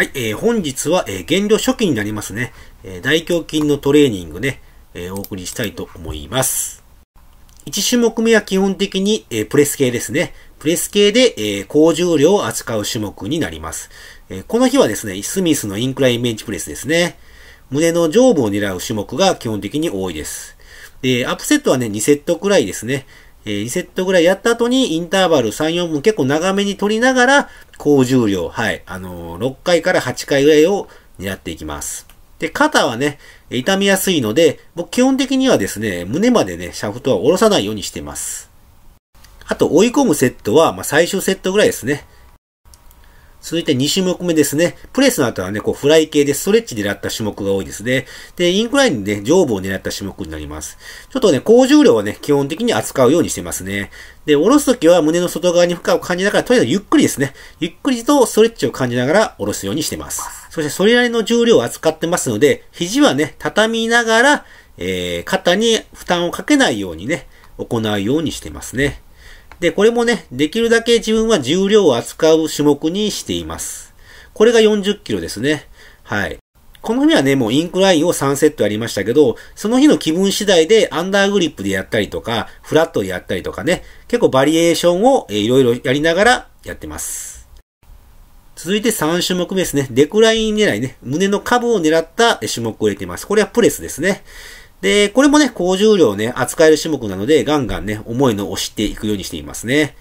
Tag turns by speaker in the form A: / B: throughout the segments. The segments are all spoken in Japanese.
A: はい、えー、本日は、えー、減量初期になりますね、えー、大胸筋のトレーニングね、えー、お送りしたいと思います。1種目目は基本的に、え、プレス系ですね。プレス系で、え、高重量を扱う種目になります、え。この日はですね、スミスのインクラインベンチプレスですね。胸の上部を狙う種目が基本的に多いです。で、アップセットはね、2セットくらいですね。えー、2セットぐらいやった後にインターバル3、4分結構長めに取りながら、高重量、はい、あのー、6回から8回ぐらいを狙っていきます。で、肩はね、痛みやすいので、僕基本的にはですね、胸までね、シャフトは下ろさないようにしてます。あと、追い込むセットは、まあ、最終セットぐらいですね。続いて2種目目ですね。プレスの後はね、こうフライ系でストレッチ狙った種目が多いですね。で、インクラインでね、上部を狙った種目になります。ちょっとね、高重量はね、基本的に扱うようにしてますね。で、下ろすときは胸の外側に負荷を感じながら、とりあえずゆっくりですね。ゆっくりとストレッチを感じながら下ろすようにしてます。そしてそれなりの重量を扱ってますので、肘はね、畳みながら、えー、肩に負担をかけないようにね、行うようにしてますね。で、これもね、できるだけ自分は重量を扱う種目にしています。これが40キロですね。はい。この日はね、もうインクラインを3セットやりましたけど、その日の気分次第でアンダーグリップでやったりとか、フラットでやったりとかね、結構バリエーションをいろいろやりながらやってます。続いて3種目目ですね。デクライン狙いね。胸の下部を狙った種目を入れています。これはプレスですね。で、これもね、高重量ね、扱える種目なので、ガンガンね、重いのを押していくようにしていますね。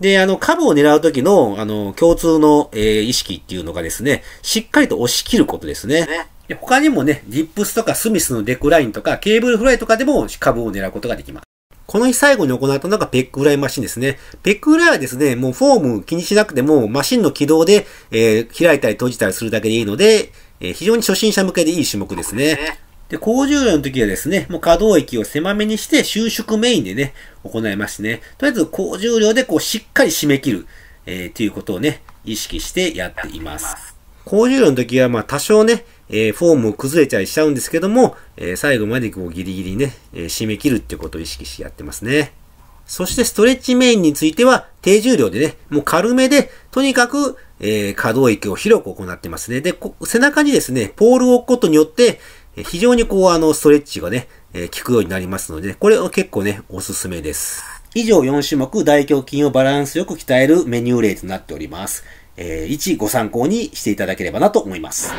A: で、あの、下部を狙うときの、あの、共通の、えー、意識っていうのがですね、しっかりと押し切ることですね。で他にもね、ディップスとかスミスのデクラインとか、ケーブルフライとかでも下部を狙うことができます。この日最後に行ったのがペックフライマシンですね。ペックフライはですね、もうフォーム気にしなくても、マシンの起動で、えー、開いたり閉じたりするだけでいいので、えー、非常に初心者向けでいい種目ですね。で、高重量の時はですね、もう可動域を狭めにして収縮メインでね、行いますね。とりあえず高重量でこうしっかり締め切る、えー、ということをね、意識してやっています。高重量の時はまあ多少ね、えー、フォーム崩れちゃいしちゃうんですけども、えー、最後までこうギリギリね、えー、締め切るっていうことを意識してやってますね。そしてストレッチメインについては低重量でね、もう軽めで、とにかく、えー、可動域を広く行ってますね。で、背中にですね、ポールを置くことによって、非常にこう、あの、ストレッチがね、え、効くようになりますので、これは結構ね、おすすめです。以上4種目大胸筋をバランスよく鍛えるメニュー例となっております。えー、1ご参考にしていただければなと思います。